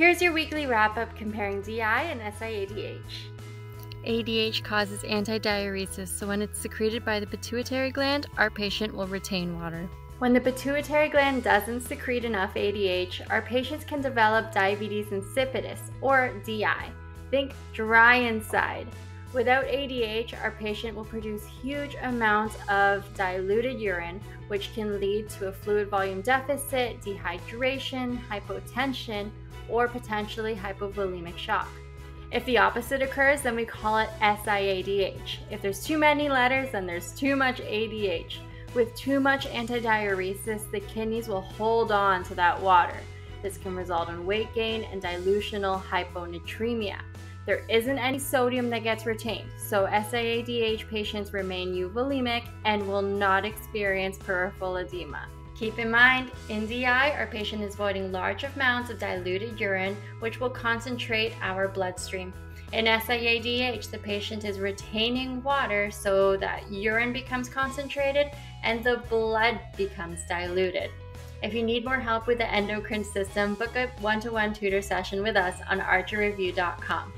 Here's your weekly wrap up comparing DI and SIADH. ADH causes antidiuresis, so when it's secreted by the pituitary gland, our patient will retain water. When the pituitary gland doesn't secrete enough ADH, our patients can develop diabetes insipidus, or DI. Think dry inside. Without ADH, our patient will produce huge amounts of diluted urine, which can lead to a fluid volume deficit, dehydration, hypotension, or potentially hypovolemic shock. If the opposite occurs, then we call it SIADH. If there's too many letters, then there's too much ADH. With too much antidiuresis, the kidneys will hold on to that water. This can result in weight gain and dilutional hyponatremia. There isn't any sodium that gets retained, so SIADH patients remain euvolemic and will not experience peripheral edema. Keep in mind, in DI, our patient is voiding large amounts of diluted urine, which will concentrate our bloodstream. In SIADH, the patient is retaining water so that urine becomes concentrated and the blood becomes diluted. If you need more help with the endocrine system, book a one to one tutor session with us on archerreview.com.